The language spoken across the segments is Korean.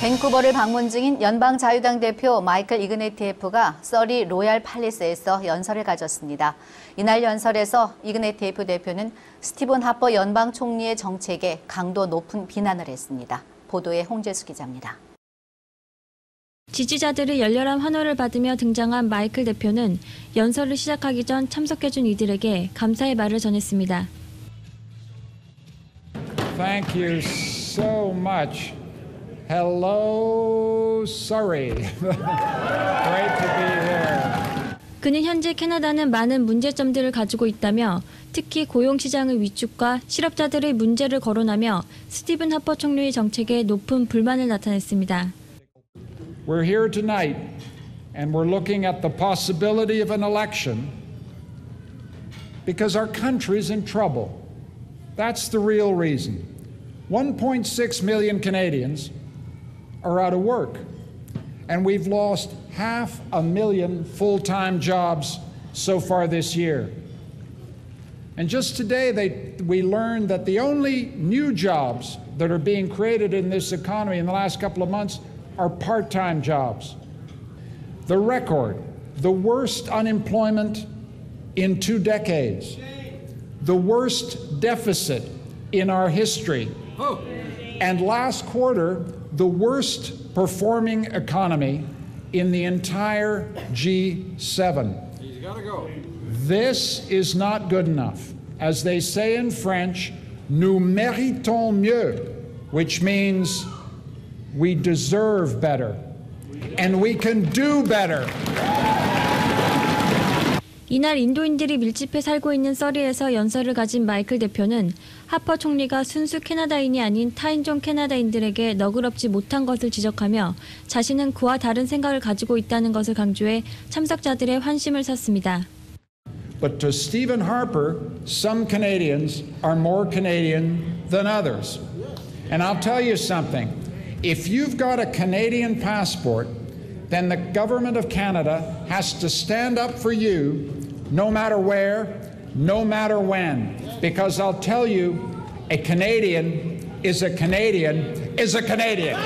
밴쿠버를 방문 중인 연방 자유당 대표 마이클 이그네티에프가 서리 로얄 팔리스에서 연설을 가졌습니다. 이날 연설에서 이그네티에프 대표는 스티븐 하퍼 연방 총리의 정책에 강도 높은 비난을 했습니다. 보도에 홍재수 기자입니다. 지지자들의 열렬한 환호를 받으며 등장한 마이클 대표는 연설을 시작하기 전 참석해준 이들에게 감사의 말을 전했습니다. Thank you so much. Hello, Surrey. Great to be here. 그는 현재 캐나다는 많은 문제점들을 가지고 있다며 특히 고용시장의 위축과 실업자들의 문제를 거론하며 스티븐 하퍼 총리의 정책에 높은 불만을 나타냈습니다. We're here tonight and we're looking at the possibility of an election because our country's in trouble. That's the real reason. 1.6 million Canadians are out of work, and we've lost half a million full time jobs so far this year. And just today, they, we learned that the only new jobs that are being created in this economy in the last couple of months are part time jobs. The record, the worst unemployment in two decades, the worst deficit in our history, oh. and last quarter, the worst performing economy in the entire G7. He's got to go. This is not good enough. As they say in French, nous méritons mieux, which means we deserve better and we can do better. 이날 인도인들이 밀집해 살고 있는 서리에서 연설을 가진 마이클 대표는 하퍼 총리가 순수 캐나다인이 아닌 타인종 캐나다인들에게 너그럽지 못한 것을 지적하며 자신은 그와 다른 생각을 가지고 있다는 것을 강조해 참석자들의 환심을 샀습니다. But to Stephen Harper, some Canadians are more Canadian than others. And I'll tell you something if you've got a Canadian passport, then the government of Canada has to stand up for you no matter where, no matter when. Because I'll tell you, a Canadian is a Canadian is a Canadian.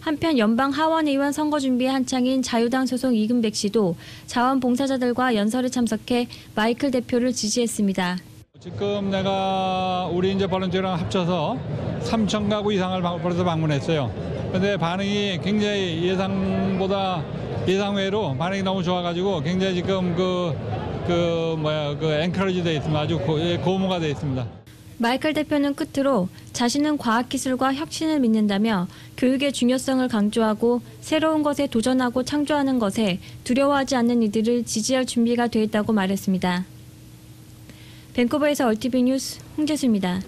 한편 연방 하원 의원 선거 준비에 한창인 자유당 소속 이근백 씨도 자원봉사자들과 연설에 참석해 마이클 대표를 지지했습니다. 지금 내가 우리 이제 발렌티어랑 합쳐서 3천 가구 이상을 방- 벌써 방문했어요. 근데 반응이 굉장히 예상보다 예상외로 반응이 너무 좋아가지고 굉장히 지금 그, 그 뭐야 그 엔커리지 돼 있습니다. 아주 고, 예, 고무가 돼 있습니다. 마이클 대표는 끝으로 자신은 과학기술과 혁신을 믿는다며 교육의 중요성을 강조하고 새로운 것에 도전하고 창조하는 것에 두려워하지 않는 이들을 지지할 준비가 돼 있다고 말했습니다. 밴쿠버에서 얼티비 뉴스 홍재수입니다.